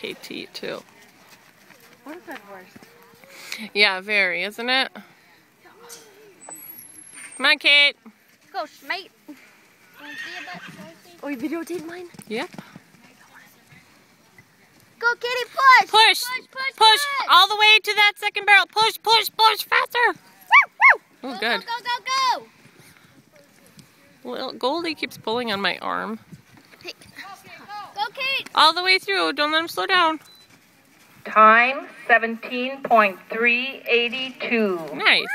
Kate to eat too. What is that horse? Yeah, very, isn't it? Come on, Kate. Go, mate. Oh, you videotaped mine? Yep. Go, kitty, push. Push, Push, push, push, all the way to that second barrel. Push, push, push, faster. Woo, woo. Oh, Go, good. Go, go, go, go. Well, Goldie keeps pulling on my arm. Hey. Go, Kate. All the way through. Don't let him slow down. Time 17.382. Nice.